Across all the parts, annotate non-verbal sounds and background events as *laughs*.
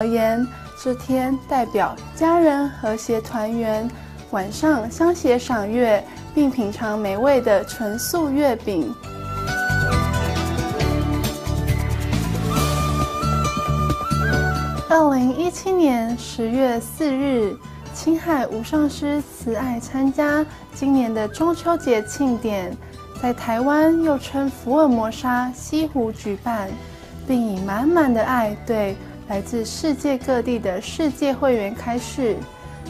而言，这天代表家人和谐团圆，晚上相携赏月，并品尝美味的纯素月饼。二零一七年十月四日，青海无上师慈爱参加今年的中秋节庆典，在台湾又称福尔摩沙西湖举办，并以满满的爱对。来自世界各地的世界会员开市，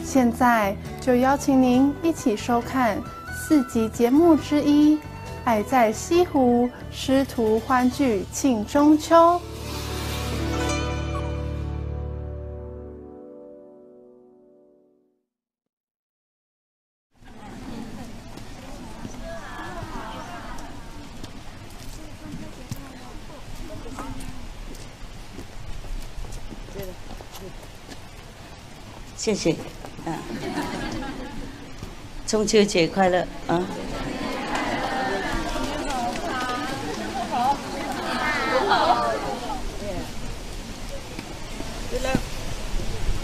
现在就邀请您一起收看四集节目之一《爱在西湖》，师徒欢聚庆中秋。谢谢，啊，中秋节快乐啊！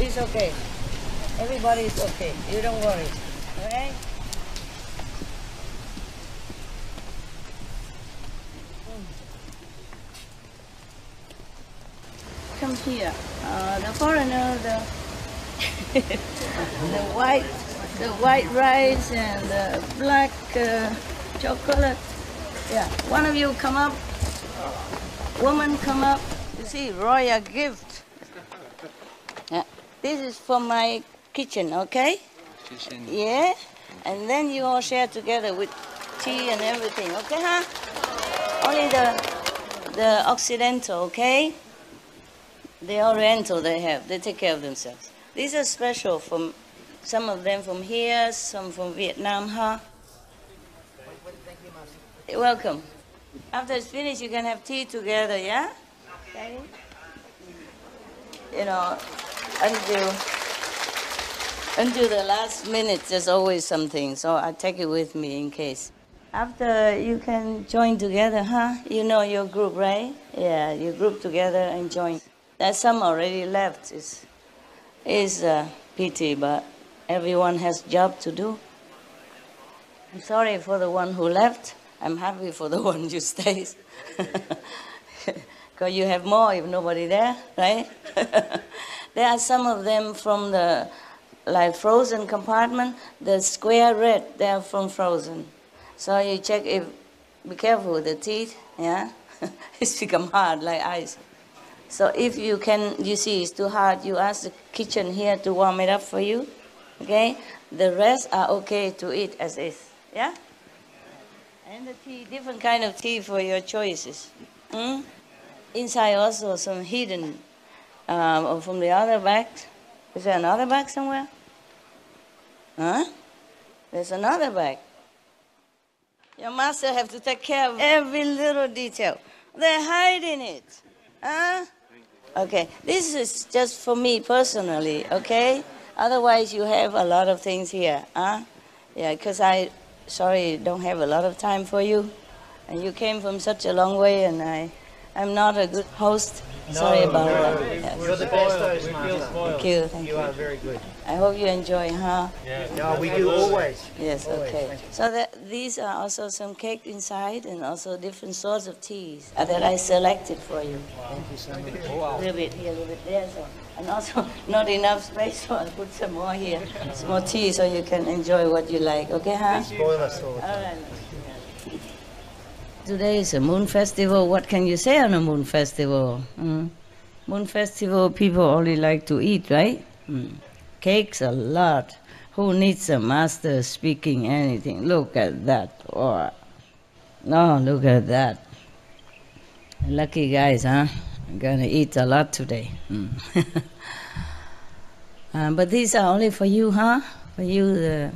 It's okay. Everybody is okay. You don't worry. Okay? Come here. Uh, the foreigner, the *laughs* the white, the white rice and the black uh, chocolate. Yeah, one of you come up. Woman, come up. You see, royal gift. Yeah. This is for my kitchen, okay? Kitchen. Yeah, and then you all share together with tea and everything, okay, huh? Only the the Occidental, okay? The Oriental they have, they take care of themselves. These are special from some of them from here, some from Vietnam, huh? You're welcome. After it's finished, you can have tea together, yeah? Okay. You know, until until the last minute, there's always something, so I take it with me in case. After you can join together, huh? You know your group, right? Yeah, you group together and join. There's some already left. It's is a pity, but everyone has job to do. I'm sorry for the one who left. I'm happy for the *laughs* one who stays. *laughs* Because you have more if nobody there, right? *laughs* there are some of them from the like frozen compartment, the square red, they are from frozen. So you check if, be careful with the teeth, yeah? it's become hard like ice. So if you can, you see it's too hard, you ask the kitchen here to warm it up for you. Okay? The rest are okay to eat as is. Yeah? And the tea, different kind of tea for your choices. Mm? Inside also some hidden um, from the other bag. Is there another bag somewhere? Huh? There's another bag. Your master have to take care of every little detail. They're hiding it. Huh? Okay, this is just for me personally, okay? Otherwise, you have a lot of things here, huh? Yeah, because I, sorry, don't have a lot of time for you. And you came from such a long way, and I, I'm not a good host. No, sorry about that. Yes. Best host, Thank you, thank you. You are very good. I hope you enjoy, huh? Yeah, yeah we do always. Yes, always. okay. So that, these are also some cake inside and also different sorts of teas uh, that I selected for you. Wow. Thank you so much. A little bit here, a little bit there. So. And also *laughs* not enough space, so I'll put some more here. Some more tea so you can enjoy what you like. Okay, huh? Spoil us all. All right. Today is a moon festival. What can you say on a moon festival? Mm. Moon festival, people only like to eat, right? Mm. Cakes a lot. Who needs a master speaking anything? Look at that. No, look at that. Lucky guys, huh? I'm gonna eat a lot today. Mm. um, *laughs* but these are only for you, huh? For you, the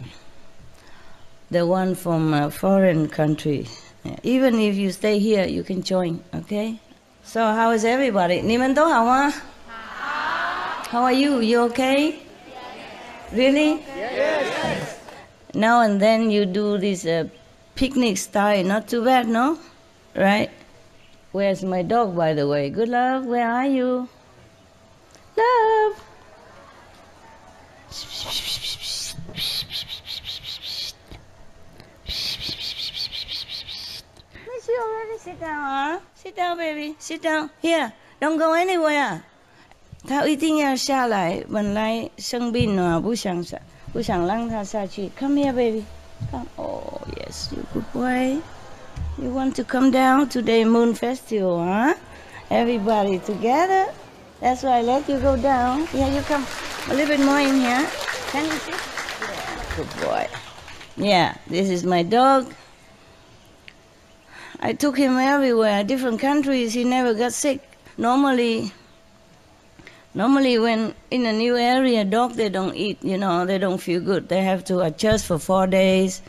the one from a foreign country. Yeah. Even if you stay here, you can join, okay? So how is everybody? 你们都好吗? How are you? You okay? Really? Yes. Now and then you do this uh, picnic style, not too bad, no? Right? Where's my dog, by the way? Good love, where are you? Love. already. Sit down, huh? Sit down, baby. Sit down. Here. Don't go anywhere. 他一定要下来，本来生病了，不想下，不想让他下去。Come here, baby. Come. Oh, yes, you good boy. You want to come down to the Moon Festival, huh? Everybody together. That's why I let you go down. Yeah, you come a little bit more in here. Can you sit? Yeah, good boy. Yeah, this is my dog. I took him everywhere, different countries. He never got sick. Normally, normally when in a new area, dog they don't eat. You know, they don't feel good. They have to adjust for four days.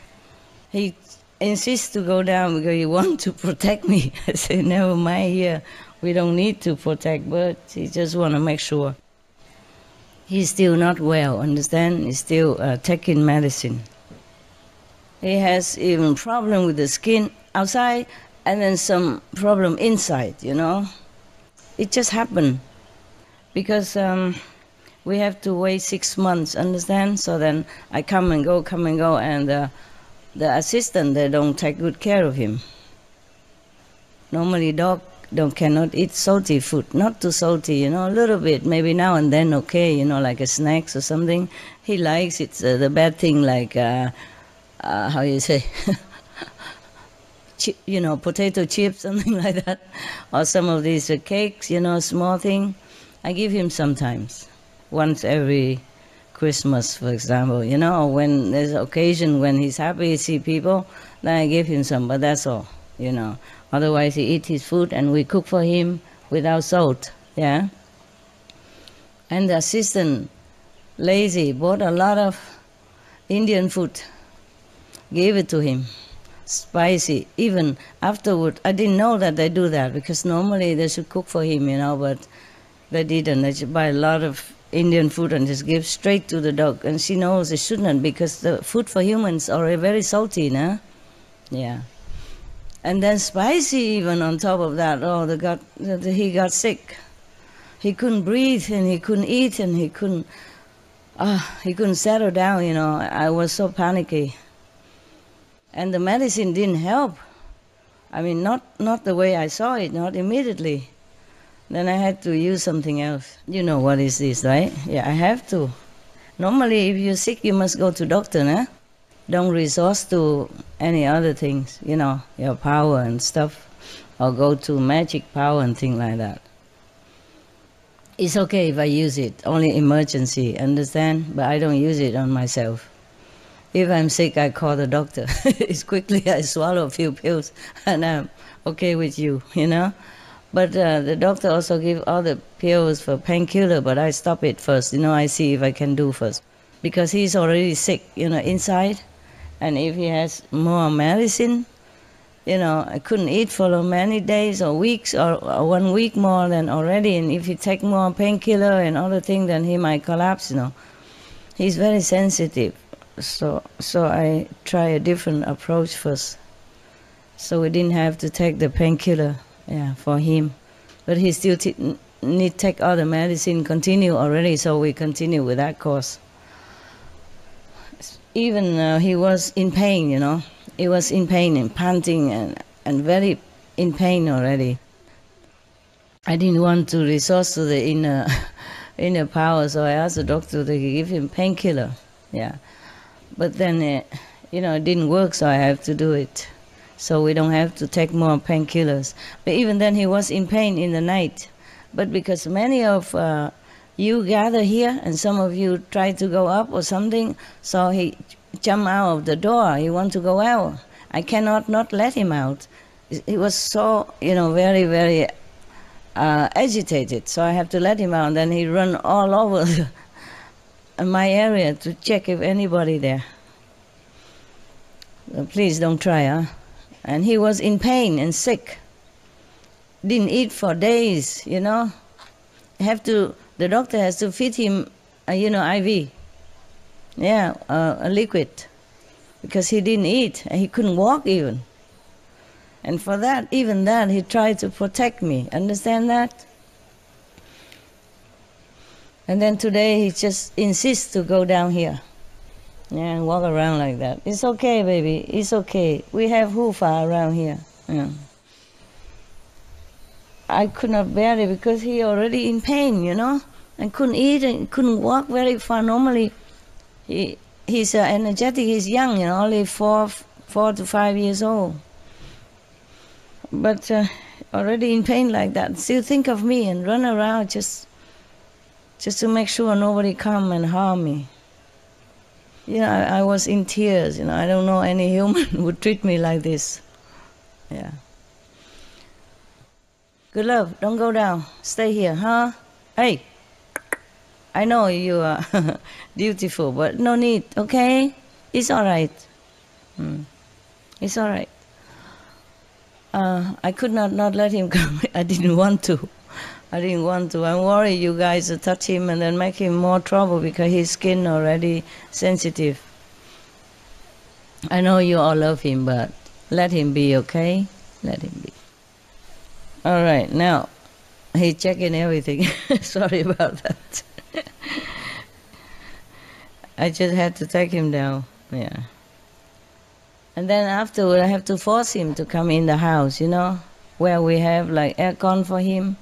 He insists to go down because he *laughs* wants to protect me. *laughs* I say, never mind here. We don't need to protect birds. He just want to make sure. He's still not well, understand? He's still uh, taking medicine. He has even problem with the skin outside and then some problem inside, you know? It just happened because um, we have to wait six months, understand? So then I come and go, come and go, and uh, the assistant, they don't take good care of him. Normally dog don't cannot eat salty food, not too salty, you know, a little bit, maybe now and then okay, you know, like a snacks or something. He likes it. Uh, the bad thing like, uh, uh, how you say, *laughs* you know, potato chips, *laughs* something like that, or some of these uh, cakes, you know, small thing. I give him sometimes, once every Christmas, for example, you know, when there's occasion when he's happy to see people, then I give him some, but that's all, you know. Otherwise, he eat his food and we cook for him without salt, yeah. And the assistant, lazy, bought a lot of Indian food, gave it to him, spicy. Even afterward, I didn't know that they do that because normally they should cook for him, you know, but they didn't. They just buy a lot of Indian food and just give straight to the dog. And she knows it shouldn't because the food for humans are very salty, nah? Yeah. And then spicy even on top of that. Oh, the got, he got sick. He couldn't breathe and he couldn't eat and he couldn't, ah, he couldn't settle down, you know. I was so panicky. And the medicine didn't help. I mean, not, not the way I saw it, not immediately. Then I had to use something else. You know what is this, right? Yeah, I have to. Normally, if you're sick, you must go to doctor, nah? Don't resort to any other things, you know, your power and stuff, or go to magic power and things like that. It's okay if I use it, only emergency, understand? But I don't use it on myself. If I'm sick, I call the doctor. *laughs* it's quickly I swallow a few pills and I'm okay with you, you know? But uh, the doctor also give all the pills for painkiller, but I stop it first. You know, I see if I can do first, because he's already sick. You know, inside, and if he has more medicine, you know, I couldn't eat for many days or weeks or, or one week more than already. And if he take more painkiller and other things, then he might collapse. You know, he's very sensitive. So so I try a different approach first. So we didn't have to take the painkiller yeah, for him. But he still t- need take the medicine, continue already, so we continue with that course. Even uh, he was in pain, you know. He was in pain and panting and, and very in pain already. I didn't want to resort to the inner, *laughs* inner power, so I asked the doctor to give him painkiller. Yeah. But then, uh, you know, it didn't work, so I have to do it so we don't have to take more painkillers. But even then, he was in pain in the night. But because many of uh, you gather here and some of you try to go up or something, so he jumped out of the door. He want to go out. I cannot not let him out. He was so, you know, very, very uh, agitated. So I have to let him out. And then he run all *laughs* over my area to check if anybody there. Uh, please don't try, huh? and he was in pain and sick. Didn't eat for days, you know. Have to the doctor has to feed him, uh, you know, IV. Yeah, uh, a liquid, because he didn't eat and he couldn't walk even. And for that, even that, he tried to protect me. Understand that? And then today he just insists to go down here. Yeah, and walk around like that. It's okay, baby. It's okay. We have hufa around here. Yeah. I could not bear it because he already in pain, you know, and couldn't eat and couldn't walk very far. Normally, he he's uh, energetic. He's young, you know, only four four to five years old. But uh, already in pain like that, still think of me and run around just just to make sure nobody come and harm me. You know, I, I was in tears. You know, I don't know any human *laughs* would treat me like this. Yeah. Good love, don't go down. Stay here, huh? Hey, I know you are *laughs* beautiful, but no need, okay? It's all right. Hmm. It's all right. Uh, I could not not let him *laughs* come. I didn't want to. I didn't want to. I'm worried you guys touch him and then make him more trouble because his skin already sensitive. I know you all love him, but let him be, okay? Let him be. All right, now he's checking everything. *laughs* Sorry about that. *laughs* I just had to take him down. Yeah. And then afterward, I have to force him to come in the house, you know, where we have like aircon for him,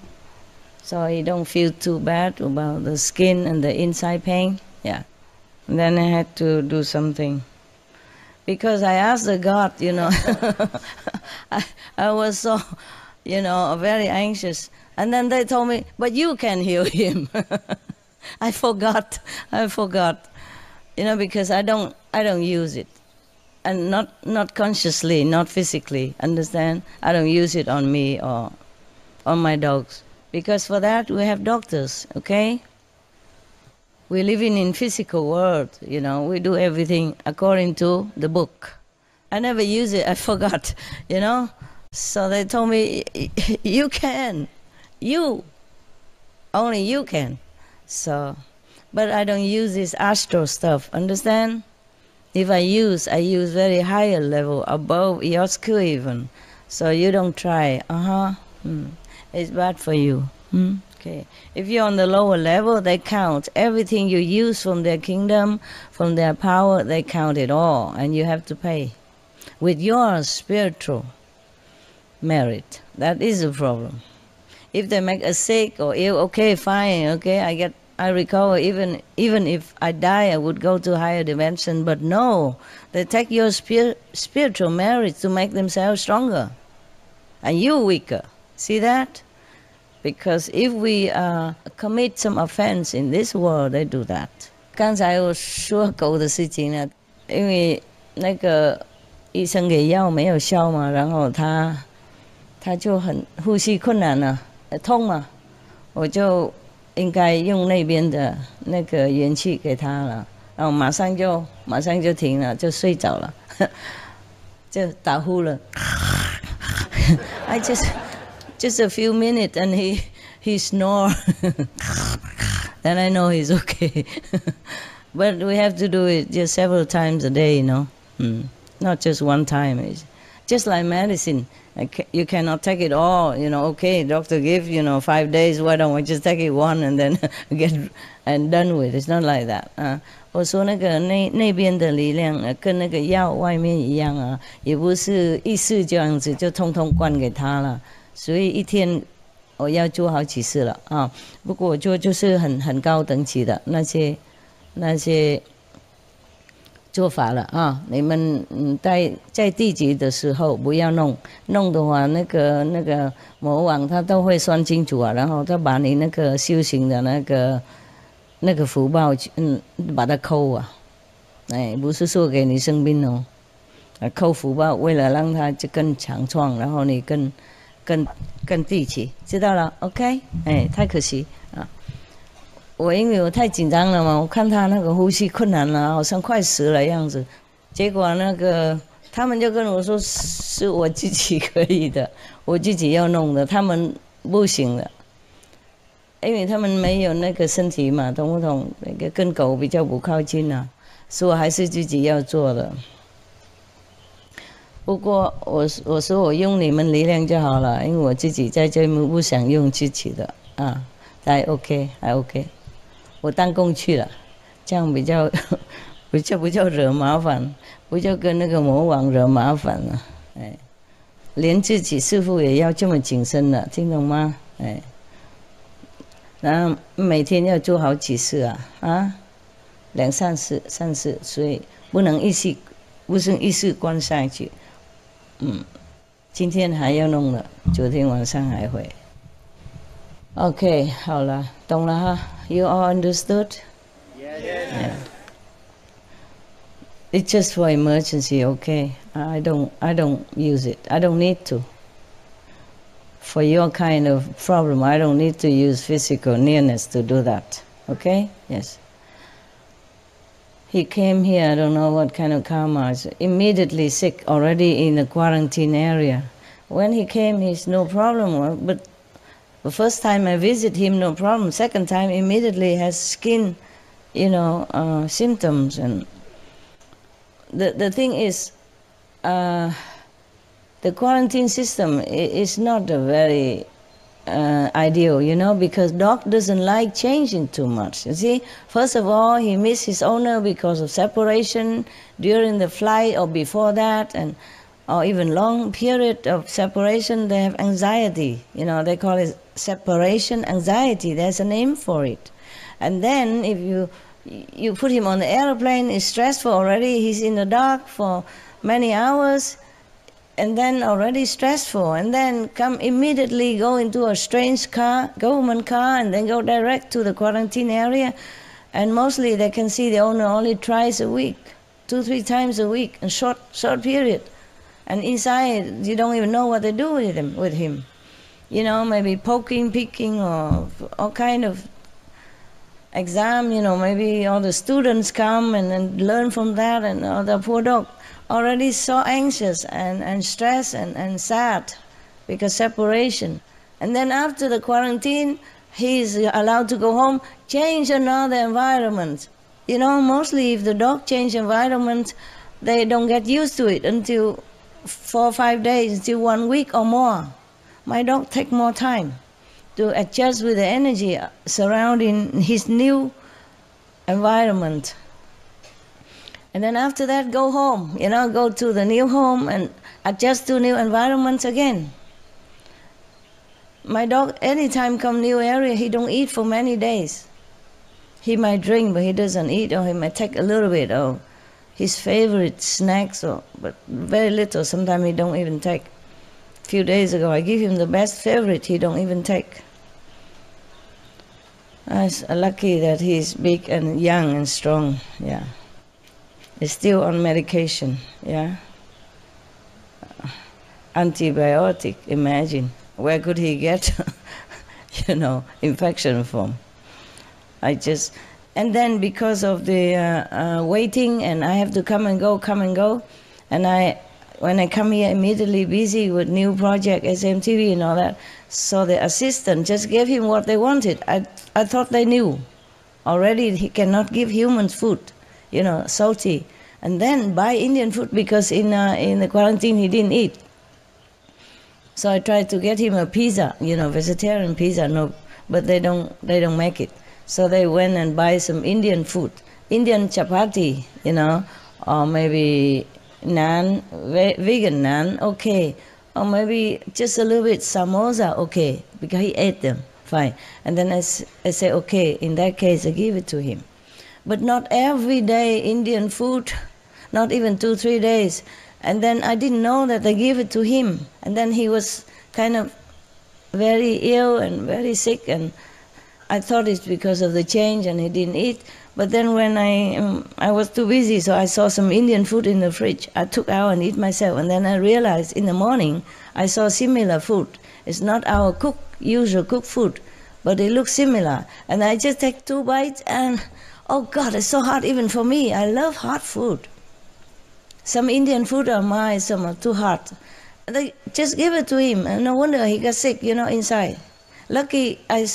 so he don't feel too bad about the skin and the inside pain. Yeah. And then I had to do something. Because I asked the God, you know, *laughs* I, I was so, you know, very anxious. And then they told me, but you can heal him. *laughs* I forgot. I forgot. You know, because I don't I don't use it. And not not consciously, not physically. Understand? I don't use it on me or on my dogs. Because for that we have doctors, okay? We're living in physical world, you know, we do everything according to the book. I never use it, I *laughs* forgot, you know? So they told me, *laughs* you can, you, only you can. So, but I don't use this astral stuff, understand? If I use, I use very higher level, above skill even. So you don't try, uh-huh, hmm. It's bad for you. Hmm? Okay. If you're on the lower level, they count everything you use from their kingdom, from their power, they count it all, and you have to pay with your spiritual merit. That is a problem. If they make us sick or ill, okay, fine, okay, I get, I recover. Even even if I die, I would go to higher dimension. But no, they take your spir- spiritual merit to make themselves stronger, and you weaker. See that? Because if we uh, commit some offense in this world, they do that. 刚才我说狗的事情呢，因为那个医生给药没有效嘛，然后他他就很呼吸困难了，痛嘛，我就应该用那边的那个元气给他了，然后马上就马上就停了，就睡着了，*laughs* 就打呼了。*laughs* I just just a few minutes and he he snore. *laughs* then I know he's okay. *laughs* but we have to do it just several times a day, you know, mm. not just one time. It's just like medicine. I ca- You cannot take it all, you know. Okay, doctor give you know five days. Why don't we just take it one and then *laughs* get and done with? It's not like that. 啊，我说那个那那边的力量呃跟那个药外面一样啊，也不是一次这样子就通通灌给他了。 所以一天我要做好几次了啊。不过我做就是很很高等级的那些那些做法了啊。你们嗯在在地级的时候不要弄，弄的话那个那个魔王他都会算清楚啊，然后他把你那个修行的那个那个福报嗯把它扣啊，哎不是说给你生病哦。啊，扣福报，为了让他就更强壮，然后你更更更地气，知道了？OK，哎，太可惜啊！我因为我太紧张了嘛，我看他那个呼吸困难了，好像快死了样子。结果那个他们就跟我说是我自己可以的，我自己要弄的，他们不行的，因为他们没有那个身体嘛，懂不懂？那个跟狗比较不靠近啊，所以我还是自己要做的。不过我我说我用你们力量就好了，因为我自己在这不不想用自己的啊，还 OK 还 OK，我当工去了，这样比较 *laughs* 比较比较惹麻烦，不叫跟那个魔王惹麻烦了，哎，连自己师傅也要这么谨慎了，听懂吗？哎，然后每天要做好几次啊，啊，两三次、三次，所以不能一次，不是一次关上去，嗯，今天还要弄了，昨天晚上还会。OK，好了，懂了哈，You all understood? Yeah. It's just for emergency, okay? I don't, I don't use it. I don't need to. For your kind of problem, I don't need to use physical nearness to do that. Okay? Yes. He came here, I don't know what kind of karma, immediately sick, already in the quarantine area. When he came, he's no problem, but the first time I visit him, no problem. Second time, immediately has skin, you know, uh, symptoms. And the the thing is, uh, the quarantine system is not a very uh, ideal, you know, because dog doesn't like changing too much. You see, first of all, he missed his owner because of separation during the flight or before that, and or even long period of separation. They have anxiety. You know, they call it separation anxiety. There's a name for it. And then if you you put him on the airplane, he's stressful already. He's in the dark for many hours and then already stressful, and then come immediately go into a strange car, government car, and then go direct to the quarantine area. And mostly they can see the owner only twice a week, two, three times a week, in short, short period. And inside, you don't even know what they do with him. With him, you know, maybe poking, picking, or all kind of exam. You know, maybe all the students come and, and learn from that, and oh, the poor dog already so anxious and, and stressed and, and sad because separation. And then after the quarantine, he's allowed to go home, change another environment. You know, mostly if the dog change environment, they don't get used to it until four or five days, until one week or more. My dog take more time to adjust with the energy surrounding his new environment. And then after that, go home, you know, go to the new home and adjust to new environments again. My dog, anytime come new area, he don't eat for many days. He might drink, but he doesn't eat, or he might take a little bit, or his favorite snacks, or but very little. Sometimes he don't even take. A few days ago, I give him the best favorite. He don't even take. I'm lucky that he's big and young and strong. Yeah. He's still on medication. Yeah. Antibiotic. Imagine where could he get, *laughs* you know, infection from? I just, and then because of the uh, uh, waiting, and I have to come and go, come and go, and I, when I come here, immediately busy with new project, SMTV and all that. So the assistant just gave him what they wanted. I, I thought they knew already. He cannot give humans food, you know, salty, and then buy Indian food because in uh, in the quarantine he didn't eat. So I tried to get him a pizza, you know, vegetarian pizza. No, but they don't they don't make it. So they went and buy some Indian food, Indian chapati, you know, or maybe naan, ve- vegan naan, okay, or maybe just a little bit samosa, okay, because he ate them, fine. And then I, I say, okay, in that case, I give it to him. But not every day Indian food, not even two, three days. And then I didn't know that I give it to him. And then he was kind of very ill and very sick and I thought it's because of the change and he didn't eat. But then when I um, I was too busy, so I saw some Indian food in the fridge. I took out and eat myself, and then I realized in the morning I saw similar food. It's not our cook usual cook food, but it looks similar. And I just take two bites, and oh God, it's so hot even for me. I love hot food. Some Indian food are mild, some are too hot. They just give it to him, and no wonder he got sick, you know, inside. Lucky I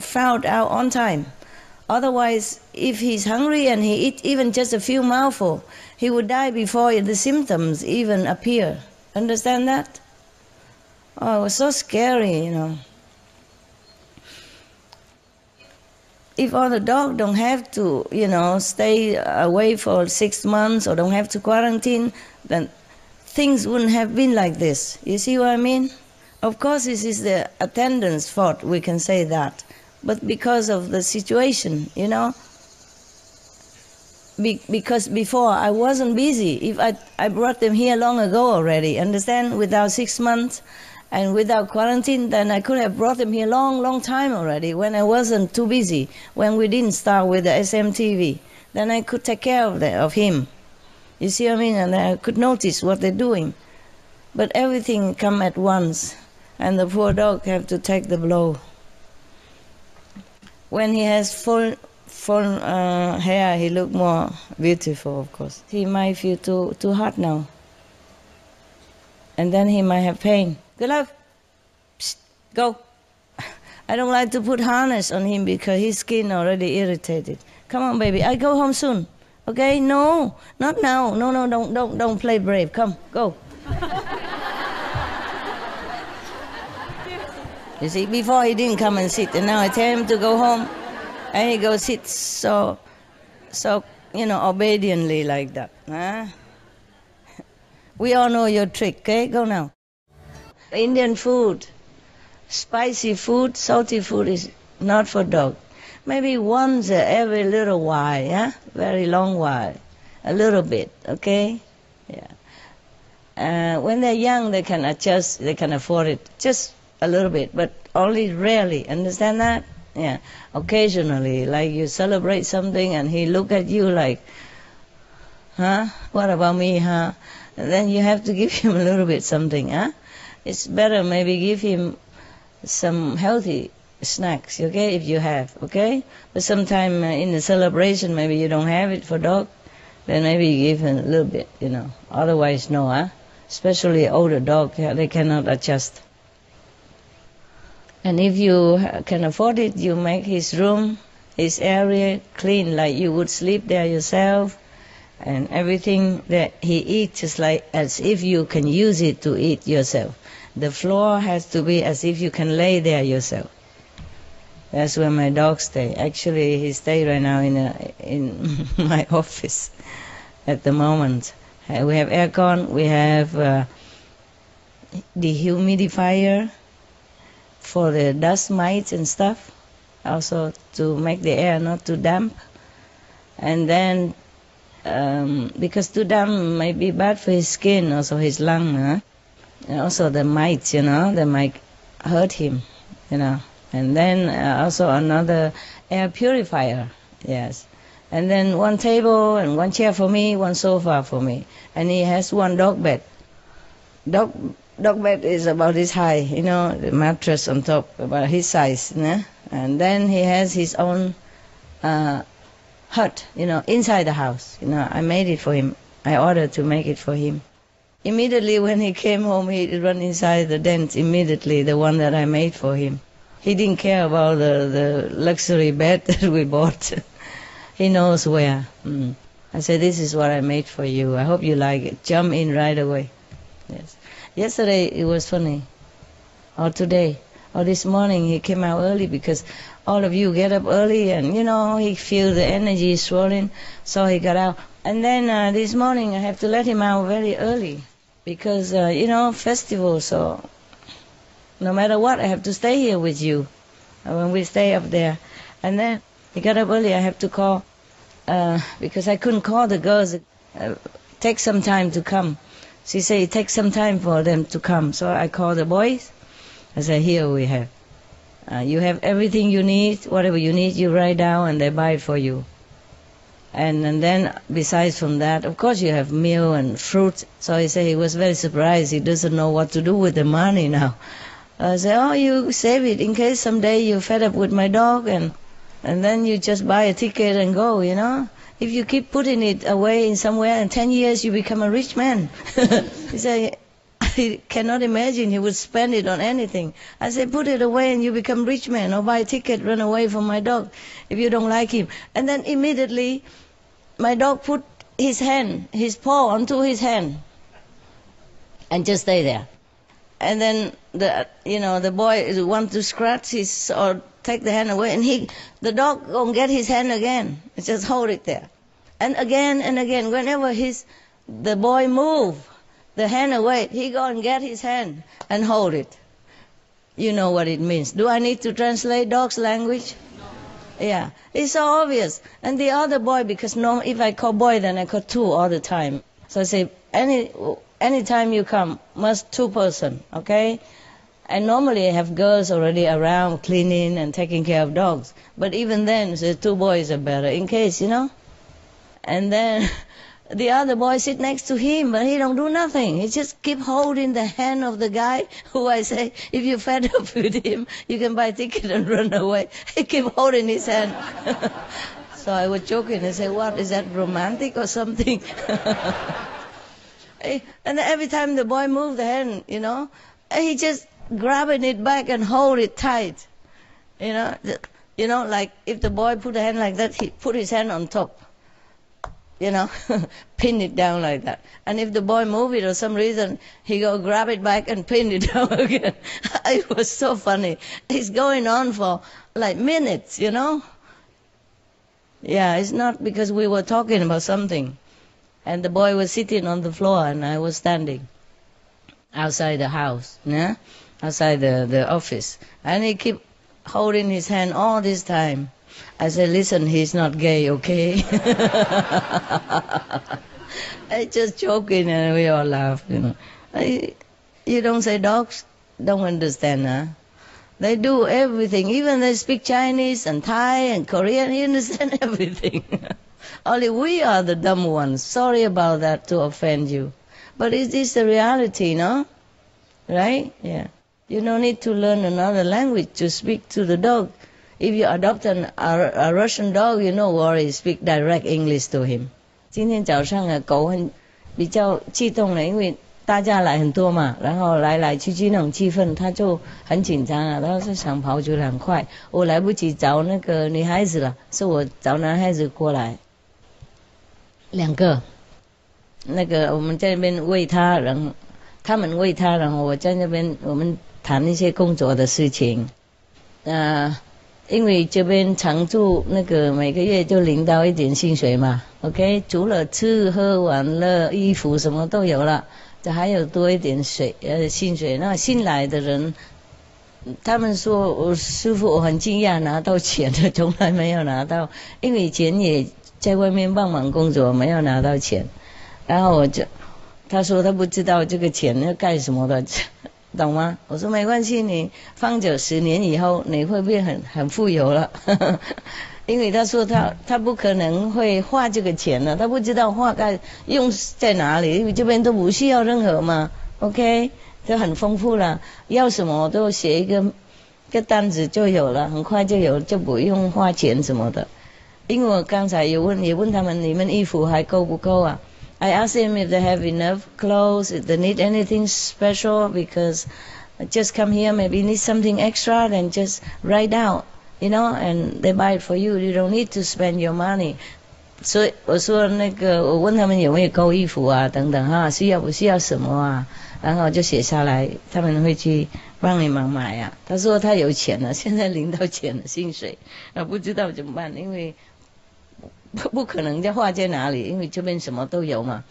found out on time. Otherwise, if he's hungry and he eat even just a few mouthfuls, he would die before the symptoms even appear. Understand that? Oh, it was so scary, you know. if all the dog don't have to, you know, stay away for six months or don't have to quarantine, then things wouldn't have been like this. You see what I mean? Of course, this is the attendant's fault, we can say that. But because of the situation, you know, be, because before I wasn't busy. If I, I brought them here long ago already, understand, without six months and without quarantine, then I could have brought them here long, long time already when I wasn't too busy, when we didn't start with the SMTV. Then I could take care of, the, of him. You see what I mean? And I could notice what they're doing. But everything come at once, and the poor dog have to take the blow. When he has full full uh, hair, he look more beautiful, of course. He might feel too too hot now, and then he might have pain. Good luck. Psst, go. *laughs* I don't like to put harness on him because his skin already irritated. Come on, baby. I go home soon. Okay? No, not now. No, no, don't, don't, don't play brave. Come, go. *laughs* you see, before he didn't come and sit, and now I tell him to go home, and he goes sit so, so, you know, obediently like that. Huh? *laughs* We all know your trick. Okay, go now. Indian food, spicy food, salty food is not for dog. Maybe once every little while, yeah? Very long while. A little bit, okay? Yeah. Uh, when they're young, they can adjust, they can afford it just a little bit, but only rarely. Understand that? Yeah. Occasionally, like you celebrate something and he look at you like, huh? What about me, huh? And then you have to *laughs* give him a little bit something, huh? It's better maybe give him some healthy snacks, okay, if you have, okay? But sometime uh, in the celebration, maybe you don't have it for dog, then maybe you give him a little bit, you know. Otherwise, no, huh? Especially older dog, they cannot adjust. And if you can afford it, you make his room, his area clean, like you would sleep there yourself, and everything that he eats is like as if you can use it to eat yourself. The floor has to be as if you can lay there yourself. That's where my dog stay. Actually, he stay right now in a, in *laughs* my office at the moment. Uh, we have aircon. We have uh, dehumidifier for the dust mites and stuff. Also to make the air not too damp. And then um, because too damp may be bad for his skin, also his lung. Huh? And also the mites, you know, they might hurt him, you know. And then uh, also another air purifier, yes. And then one table and one chair for me, one sofa for me. And he has one dog bed. Dog dog bed is about this high, you know, the mattress on top, about his size. né? And then he has his own uh, hut, you know, inside the house. You know, I made it for him. I ordered to make it for him. Immediately when he came home, he run inside the tent immediately, the one that I made for him. He didn't care about the, the luxury bed *laughs* that we bought. he knows where. Mm. I said, this is what I made for you. I hope you like it. Jump in right away. Yes. Yesterday it was funny. Or today. Or this morning he came out early because all of you get up early and, you know, he feel the energy swelling. So he got out. And then uh, this morning I have to let him out very early because, uh, you know, festival. So no matter what, I have to stay here with you uh, when we stay up there. And then he got up early. I have to call uh, because I couldn't call the girls. Uh, take some time to come. She said it takes some time for them to come. So I called the boys. I said, here we have. Uh, you have everything you need. Whatever you need, you write down and they buy it for you. And, and then besides from that, of course you have meal and fruit. So he said he was very surprised. He doesn't know what to do with the money now. I said, oh, you save it in case someday you're fed up with my dog and, and then you just buy a ticket and go, you know. If you keep putting it away in somewhere, in 10 years you become a rich man. *laughs* he said, I cannot imagine he would spend it on anything. I said, put it away and you become rich man or buy a ticket, run away from my dog if you don't like him. And then immediately my dog put his hand, his paw onto his hand and just stay there. And then the, you know, the boy want to scratch his or take the hand away, and he, the dog gonna get his hand again. Just hold it there, and again and again. Whenever his, the boy move the hand away, he gonna get his hand and hold it. You know what it means. Do I need to translate dog's language? Yeah, it's so obvious. And the other boy, because no, if I call boy, then I call two all the time. So I say, any, any time you come, must two person, okay? And normally have girls already around cleaning and taking care of dogs. But even then, the two boys are better in case, you know? And then *laughs* the other boy sit next to him, but he don't do nothing. He just keep holding the hand of the guy *laughs* who I say, if you fed up *laughs* with him, you can buy a ticket and run away. He keep holding his hand. so I was joking. I said, what, is that romantic or something? Eh, and every time the boy moved the hand, you know, eh, he just grabbing it back and hold it tight. You know, you know, like if the boy put a hand like that, he put his hand on top. You know, *laughs* pin it down like that. And if the boy move it or some reason, he go grab it back and pin it *laughs* down again. *laughs* it was so funny. It's going on for like minutes, you know. Yeah, it's not because we were talking about something. And the boy was sitting on the floor and I was standing outside the house, yeah? Outside the, the office. And he keep holding his hand all this time. I said, listen, he's not gay, okay? *laughs* I just joking and we all laugh, you know. I, you don't say dogs don't understand, huh? They do everything. Even they speak Chinese and Thai and Korean. He understand *laughs* everything. *laughs* Only we are the dumb ones. Sorry about that to offend you. But is the reality, no? Right? Yeah. You don't need to learn another language to speak to the dog. If you adopt an, a, a Russian dog, you know worry, speak direct English to him. 今天早上啊，狗很比较激动了，因为大家来很多嘛，然后来来去去那种气氛，它就很紧张啊，然后是想跑就很快，我来不及找那个女孩子了，是我找男孩子过来，两个，那个我们在那边喂它，然后他们喂它，然后我在那边我们谈一些工作的事情，呃，因为这边常住那个每个月就领到一点薪水嘛，OK，除了吃喝玩乐、衣服什么都有了，这还有多一点水呃薪水。那新来的人，他们说我师傅我很惊讶拿到钱的，从来没有拿到，因为以前也在外面帮忙工作，没有拿到钱。然后我就他说他不知道这个钱要干什么的。懂吗？我说没关系，你放久十年以后，你会变很很富有了。*laughs* 因为他说他他不可能会花这个钱了，他不知道花该用在哪里，因为这边都不需要任何嘛，OK，就很丰富了，要什么都写一个个单子就有了，很快就有，就不用花钱什么的。因为我刚才也问也问他们，你们衣服还够不够啊 ？I asked him if they have enough clothes, if they need anything special, because just come here, maybe need something extra, then just write out, you know, and they buy it for you. You don't need to spend your money. 所以我说那个，我问他们有没有够衣服啊，等等哈，需要不需要什么啊？然后就写下来，他们会去帮你忙买啊。他说他有钱了，现在领到钱了，薪水，啊不知道怎么办，因为 不 *laughs* 不可能在画在哪里，因为这边什么都有嘛。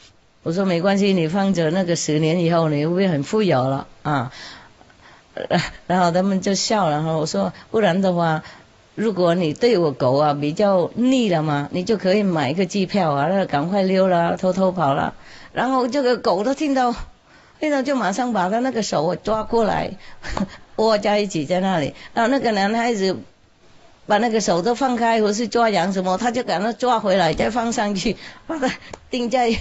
我说没关系，你放着那个十年以后，你会很富有了啊？*laughs* 然后他们就笑。然后我说，不然的话，如果你对我狗啊比较腻了嘛，你就可以买一个机票啊，那赶快溜了，偷偷跑了。然后这个狗都听到，听到就马上把他那个手抓过来，*laughs* 握在一起在那里。然后那个男孩子。把那个手都放开，或是抓羊什么，他就赶快抓回来，再放上去，把它钉在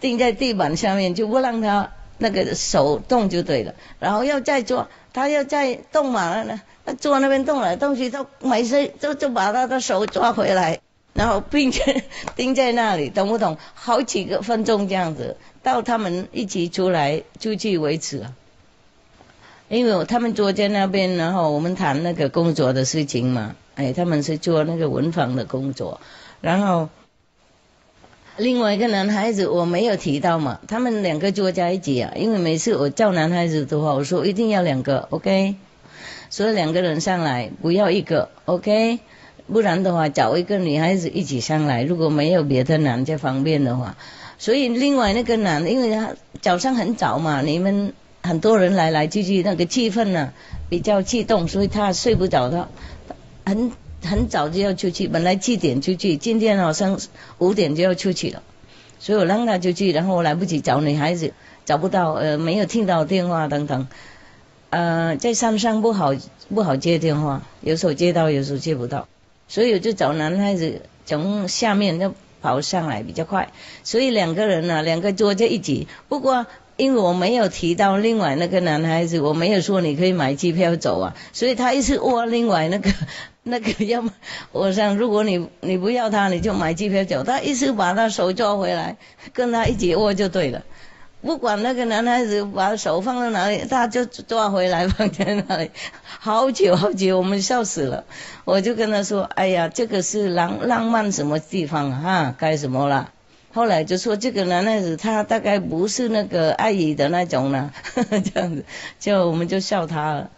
钉在地板下面，就不让他那个手动就对了。然后要再抓，他要再动嘛，那那抓那边动来动去，都没事就就把他的手抓回来，然后并且钉在那里，懂不懂？好几个分钟这样子，到他们一起出来出去为止。因为他们坐在那边，然后我们谈那个工作的事情嘛。哎，他们是做那个文房的工作，然后另外一个男孩子我没有提到嘛，他们两个坐在一起啊。因为每次我叫男孩子的话，我说一定要两个，OK。所以两个人上来，不要一个，OK？不然的话，找一个女孩子一起上来，如果没有别的男的方便的话，所以另外那个男的，因为他早上很早嘛，你们很多人来来去去，那个气氛呢比较激动，所以他睡不着，他很很早就要出去，本来七点出去，今天好像五点就要出去了，所以我让他出去，然后我来不及找女孩子，找不到，呃，没有听到电话等等，呃，在山上不好不好接电话，有时候接到，有时候接不到。所以我就找男孩子从下面就跑上来比较快，所以两个人呢、两个坐在一起。不过因为我没有提到另外那个男孩子，我没有说你可以买机票走啊，所以他一直握另外那个 *laughs* 那个要么我想如果你你不要他，你就买机票走。他一直把他手抓回来，跟他一起握就对了。不管那个男孩子把手放在哪里，他就抓回来放在那里，好久好久，我们笑死了。我就跟他说：“哎呀，这个是浪浪漫什么地方啊？哈，该什么了？”后来就说这个男孩子他大概不是那个爱姨的那种了，*laughs* 这样子，就我们就笑他了。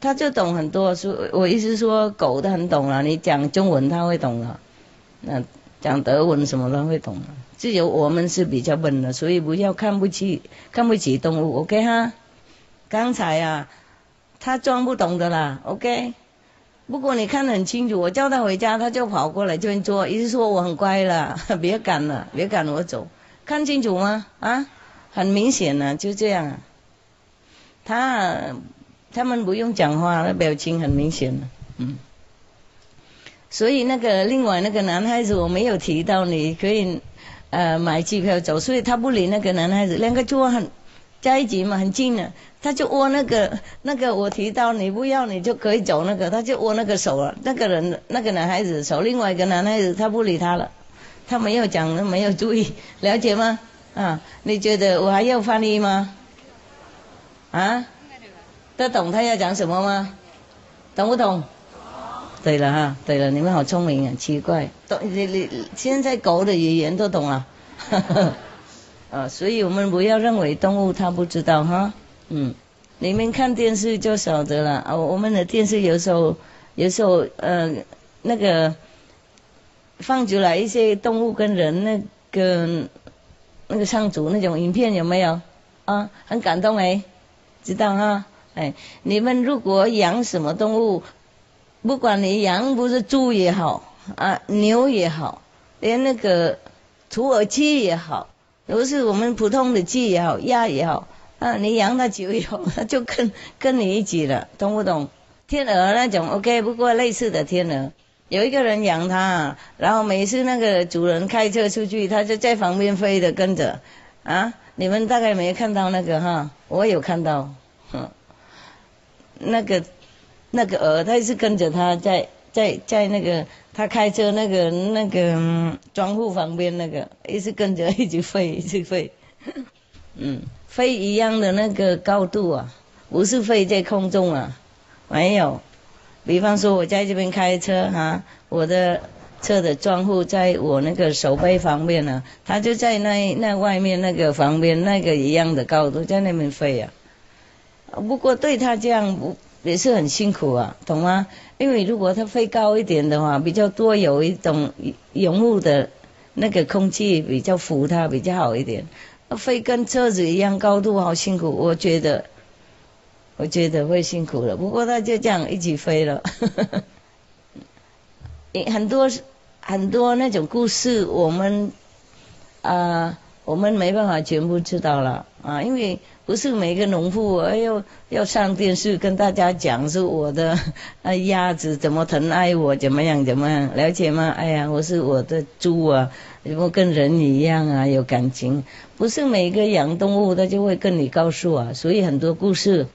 他就懂很多，说我意思说狗都很懂了，你讲中文他会懂了，那讲德文什么他会懂了。只有我们是比较笨的，所以不要看不起看不起动物，OK 哈？刚才啊，他装不懂的啦，OK。不过你看得很清楚，我叫他回家，他就跑过来这边坐，意思说我很乖了，*laughs* 别赶了，别赶我走，看清楚吗？啊，很明显呢、就这样。他他们不用讲话，那表情很明显，嗯。所以那个另外那个男孩子我没有提到，你可以呃买机票走，所以他不理那个男孩子，两个坐很在一起嘛，很近的，他就握那个那个我提到你不要你就可以走那个，他就握那个手了，那个人那个男孩子手，另外一个男孩子他不理他了，他没有讲，没有注意，了解吗？啊，你觉得我还要翻译吗？啊？都懂他要讲什么吗？懂不懂？对了哈，对了，你们好聪明啊，奇怪，懂你你现在狗的语言都懂了，*laughs* 啊，所以我们不要认为动物它不知道哈，嗯，你们看电视就晓得了啊，我们的电视有时候有时候呃那个放出来一些动物跟人那个那个上主那种影片有没有啊？很感动哎，知道哈？哎，你们如果养什么动物？不管你养不是猪也好啊，牛也好，连那个土耳其也好，都是我们普通的鸡也好，鸭也好啊，你养它久以后，它就跟跟你一起了，懂不懂？天鹅那种 OK，不过类似的天鹅，有一个人养它，然后每次那个主人开车出去，它就在旁边飞的跟着啊。你们大概没看到那个哈，我有看到，哼，那个。那个鹅，它是跟着他在在在那个他开车那个那个、嗯、窗户旁边那个，一直跟着一直飞一直飞，*laughs* 嗯，飞一样的那个高度啊，不是飞在空中啊，没有。比方说我在这边开车哈、我的车的窗户在我那个手背旁边呢、啊，它就在那那外面那个旁边那个一样的高度，在那边飞啊。不过对他这样不。也是很辛苦啊，懂吗？因为如果它飞高一点的话，比较多有一种云雾的那个空气比较扶它比较好一点。飞跟车子一样高度，好辛苦，我觉得，我觉得会辛苦了。不过它就这样一起飞了，*laughs* 很多很多那种故事，我们啊、我们没办法全部知道了啊，因为。不是每个农妇哎呦要上电视跟大家讲是我的啊 *laughs* 鸭子怎么疼爱我怎么样怎么样了解吗？哎呀，我是我的猪啊，我跟人一样啊有感情。不是每个养动物他就会跟你告訴啊，所以很多故事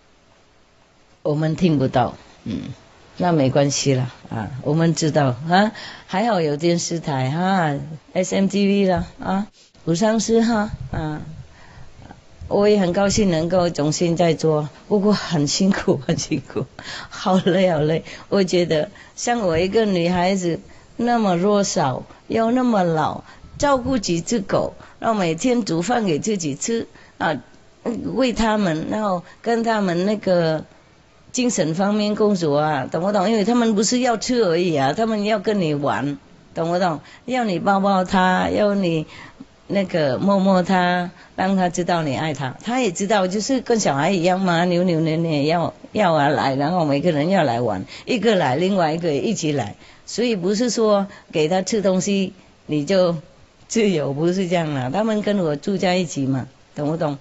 我們聽不到，嗯，那沒關係了啊，我們知道啊，還好有電視台哈，SMTV 了啊，不上市哈啊。我也很高兴能够重新再做，不过很辛苦，很辛苦，好累好累。我觉得像我一个女孩子，那么弱小又那么老，照顾几只狗，然后每天煮饭给自己吃啊，喂他们，然后跟他们那个精神方面工作啊，懂不懂？因为他们不是要吃而已啊，他们要跟你玩，懂不懂？要你抱抱他，要你那个摸摸他，让他知道你爱他，他也知道，就是跟小孩一样嘛，扭扭捏捏要要啊来，然后每个人要来玩，一个来，另外一个一起来，所以不是说给他吃东西你就自由，不是这样的，他们跟我住在一起嘛，懂不懂？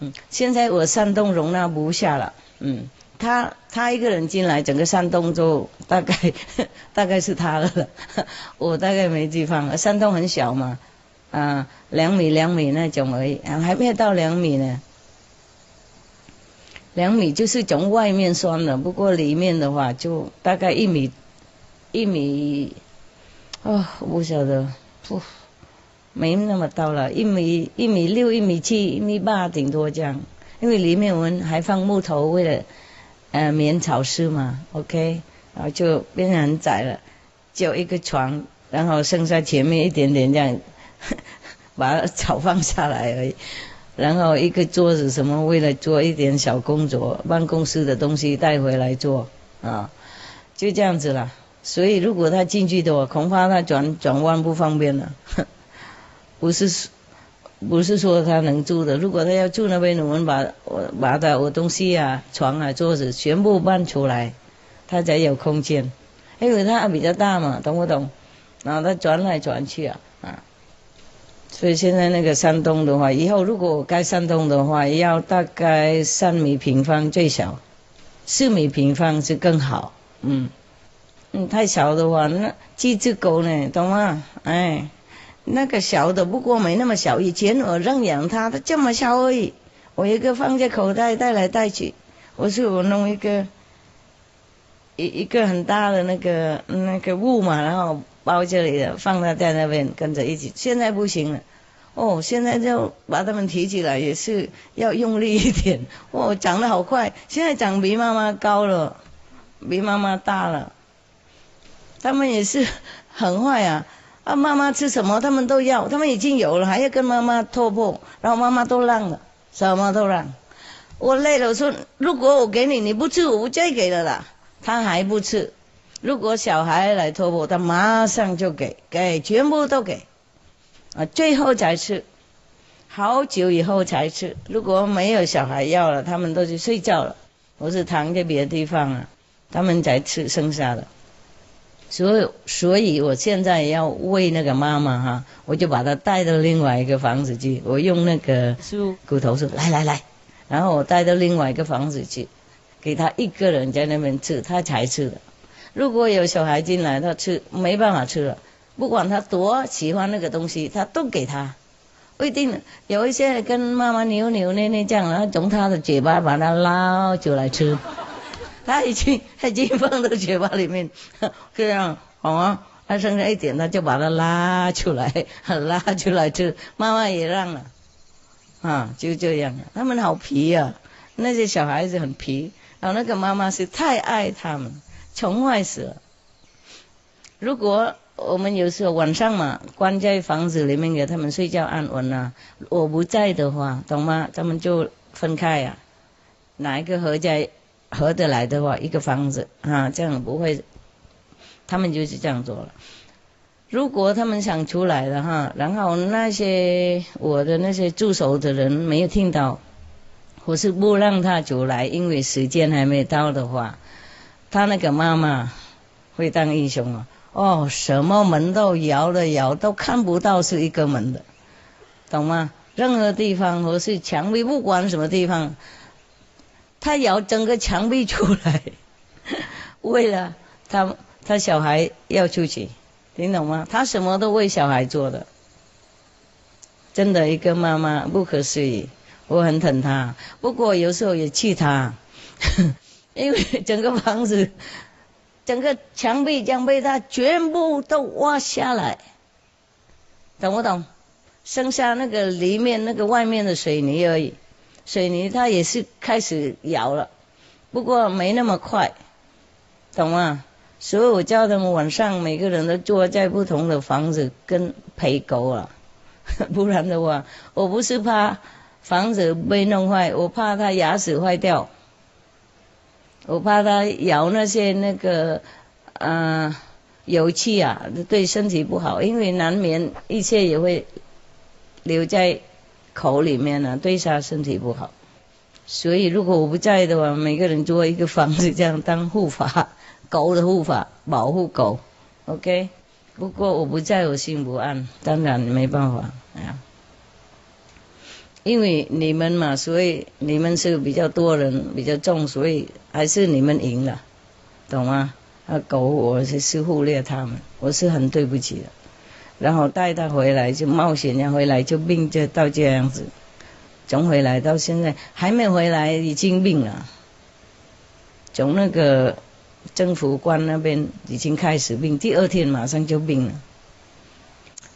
嗯，现在我山洞容纳不下了，嗯。他他一个人进来，整个山洞就大概 *laughs* 大概是他的了，*laughs* 我大概没地方了。山洞很小嘛，啊，两米两米那种而已，还没有到两米呢。两米就是从外面算的，不过里面的话就大概一米一米，哦，我不晓得，不，没那么高了，一米一米六、一米七、一米八顶多这样，因为里面我们还放木头，为了。呃，免潮湿嘛，OK，然后就变成很窄了，就一个床，然后剩下前面一点点这样，*laughs* 把草放下来而已，然后一个桌子什么，为了做一点小工作，办公室的东西带回来做啊，就这样子了。所以如果他进去的话，恐怕他转转弯不方便了，*laughs* 不是。不是说他能住的，如果他要住那边，我们把我把他我东西啊、床啊、桌子全部搬出来，他才有空间。因为他比较大嘛，懂不懂？然后他转来转去，啊。所以现在那个山洞的话，以后如果我盖山洞的话，要大概三米平方最小，四米平方是更好。嗯，嗯，太小的话，那几只狗呢？懂吗？哎。那个小的不过没那么小，以前我认养它，它这么小而已。我一个放在口袋带来带去，我说我弄一个一一个很大的那个那个物嘛，然后包这里的放它在那边跟着一起。现在不行了，哦，现在就把他们提起来也是要用力一点。*laughs* 哦，长得好快，现在长比妈妈高了，比妈妈大了。他们也是很坏啊。啊，妈妈吃什么，他们都要，他们已经有了，还要跟妈妈拖破，然后妈妈都让了，什么都让。我累了，我说如果我给你，你不吃，我不再给了啦。他还不吃，如果小孩来托钵，他马上就给，给全部都给，啊，最后才吃，好久以后才吃。如果没有小孩要了，他们都去睡觉了，我是躺在别的地方啊，他们才吃剩下的。所以，所以我现在要喂那个妈妈哈，我就把她带到另外一个房子去。我用那个骨头说来来来，然后我带到另外一个房子去，给她一个人在那边吃，她才吃的。如果有小孩进来，她吃没办法吃了。不管他多喜欢那个东西，他都给他。不一定有一些跟妈妈扭扭捏捏这样，然后从他的嘴巴把它捞出来吃。*laughs* 他已经他已经放到嘴巴里面，这样好啊。他剩下一点，他就把它拉出来，*laughs* 拉出来吃。妈妈也让了，啊，就这样。他们好皮啊，那些小孩子很皮。然后那个妈妈是太爱他们，宠坏死了。如果我们有时候晚上嘛，关在房子里面给他们睡觉安稳啊，我不在的话，懂吗？他们就分开呀，哪一个合在？合得来的话，一个房子啊，这样不会，他们就是这样做了。如果他们想出来了哈，然后那些我的那些助手的人没有听到，或是不让他出来，因为时间还没到的话，他那个妈妈会当英雄啊！哦，什么门都摇了摇，都看不到是一个门的，懂吗？任何地方或是墙壁，不管什么地方。他摇整个墙壁出来，*laughs* 为了他他小孩要出去，听懂吗？他什么都为小孩做的，真的一个妈妈不可思议，我很疼他，不过有时候也气他，*laughs* 因为整个房子、整个墙壁将被他全部都挖下来，懂不懂？剩下那个里面那个外面的水泥而已。水泥它也是开始摇了，不过没那么快，懂吗？所以我叫他们晚上每个人都坐在不同的房子跟陪狗啊，*laughs* 不然的话，我不是怕房子被弄坏，我怕他牙齿坏掉。我怕它咬那些那个呃油气啊，对身体不好，因为难免一切也会留在口里面呢、对他身体不好。所以如果我不在的话，每个人做一个房子，这样当护法，狗的护法，保护狗，OK。不过我不在，我心不安，当然没办法，哎呀。因为你们嘛，所以你们是比较多人，比较重，所以还是你们赢了，懂吗？啊，狗我是是忽略他们，我是很对不起的。然后带他回来就冒险呀，回来就病就到这样子，从回来到现在还没回来，已经病了。从那个政府官那边已经开始病，第二天马上就病了。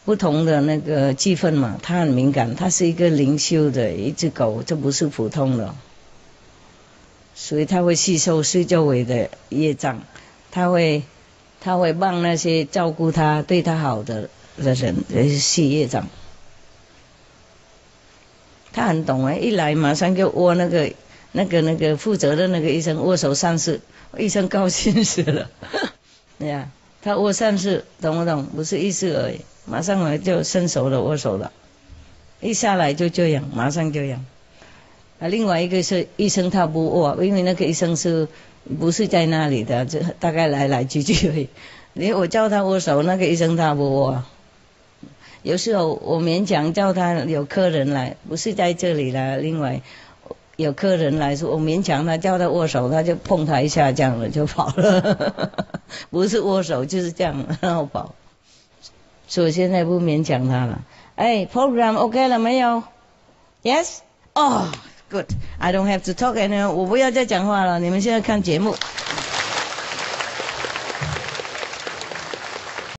不同的那个气氛嘛，它很敏感，它是一个灵修的一只狗，这不是普通的，所以它会吸收四周围的业障，它会，它会帮那些照顾它、对它好的的人来吸业障。他很懂哎，一来马上就握那个、那个、那个负责的那个医生握手上市，医生高兴死了，对 *laughs* 呀、他握上市，懂不懂？不是意思而已。马上我就伸手了，握手了，一下来就这样，马上这样。啊，另外一个是医生他不握，因为那个医生是不是在那里的，这大概来来去去而已。*laughs* 你我叫他握手，那个医生他不握。有时候我勉强叫他有客人来，不是在这里了，另外有客人来说，我勉强他叫他握手，他就碰他一下，这样了就跑了，*laughs* 不是握手就是这样，然后跑。所以现在不勉强他了。哎，program OK 了没有？Yes？哦、g o o d I don't have to talk anymore。我不要再讲话了，你们现在看节目。